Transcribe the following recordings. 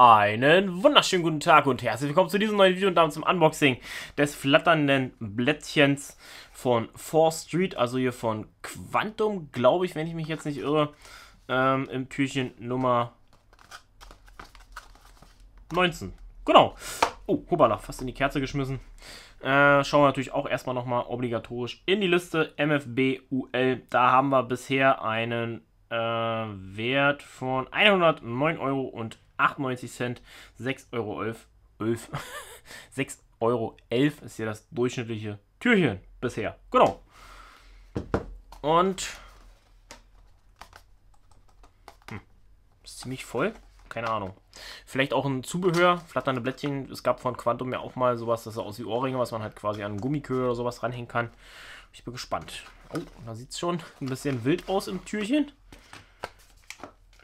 Einen wunderschönen guten Tag und herzlich willkommen zu diesem neuen Video und damit zum Unboxing des flatternden Blättchens von 4 Street, also hier von Quantum, glaube ich, wenn ich mich jetzt nicht irre, ähm, im Türchen Nummer 19. Genau. Oh, hoppala, fast in die Kerze geschmissen. Äh, schauen wir natürlich auch erstmal nochmal obligatorisch in die Liste MFB UL. Da haben wir bisher einen äh, Wert von 109 Euro und 98 Cent, 6,11 Euro 11. 11. 6,11 Euro 11 ist hier das durchschnittliche Türchen bisher. Genau. Und hm, ist ziemlich voll. Keine Ahnung. Vielleicht auch ein Zubehör, flatternde Blättchen. Es gab von Quantum ja auch mal sowas, das sah aus wie Ohrringe, was man halt quasi an einen Gummiköder oder sowas ranhängen kann. Ich bin gespannt. Oh, da sieht es schon ein bisschen wild aus im Türchen.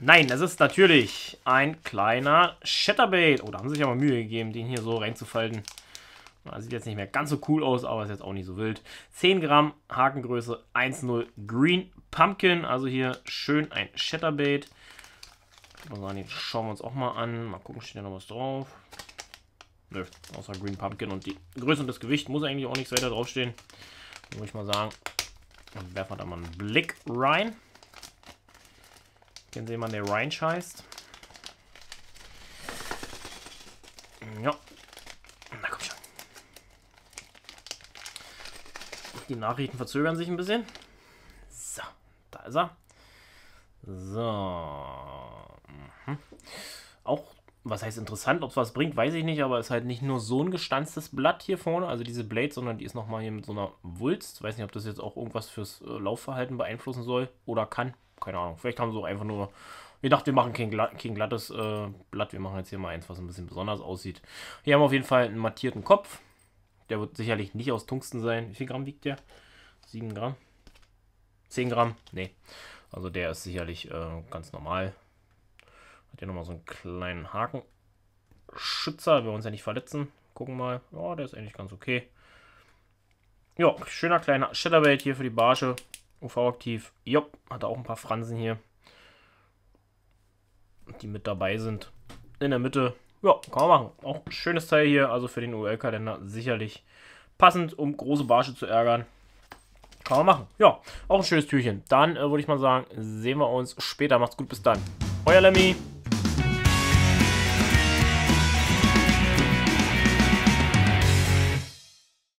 Nein, es ist natürlich ein kleiner Shatterbait. Oh, da haben sie sich aber Mühe gegeben, den hier so reinzufalten. sieht jetzt nicht mehr ganz so cool aus, aber ist jetzt auch nicht so wild. 10 Gramm, Hakengröße 1,0 Green Pumpkin. Also hier schön ein Shatterbait. Den schauen wir uns auch mal an. Mal gucken, steht da noch was drauf. Nö, außer Green Pumpkin und die Größe und das Gewicht muss eigentlich auch nichts weiter draufstehen. Muss ich mal sagen. Dann werfen wir da mal einen Blick rein. Kennen Sie jemanden, der Ryan scheißt? Ja. Na komm schon. Die Nachrichten verzögern sich ein bisschen. So, da ist er. So. Mhm. Auch, was heißt interessant, ob es was bringt, weiß ich nicht, aber es ist halt nicht nur so ein gestanztes Blatt hier vorne, also diese Blade, sondern die ist nochmal hier mit so einer Wulst. Weiß nicht, ob das jetzt auch irgendwas fürs äh, Laufverhalten beeinflussen soll oder kann keine Ahnung. Vielleicht haben sie auch einfach nur. Wir dachten, wir machen kein, glatt, kein glattes äh, Blatt. Wir machen jetzt hier mal eins, was ein bisschen besonders aussieht. Hier haben wir auf jeden Fall einen mattierten Kopf. Der wird sicherlich nicht aus Tungsten sein. Wie viel Gramm wiegt der? 7 Gramm? 10 Gramm? Nee. Also der ist sicherlich äh, ganz normal. Hat hier nochmal so einen kleinen Hakenschützer. Wir uns ja nicht verletzen. Gucken mal. Ja, der ist eigentlich ganz okay. Ja, schöner kleiner Shatterbait hier für die Barsche. UV-aktiv. Jopp, hat auch ein paar Fransen hier. Die mit dabei sind. In der Mitte. Ja, kann man machen. Auch schönes Teil hier. Also für den UL-Kalender sicherlich passend, um große Barsche zu ärgern. Kann man machen. Ja, auch ein schönes Türchen. Dann äh, würde ich mal sagen, sehen wir uns später. Macht's gut, bis dann. Euer Lemmy.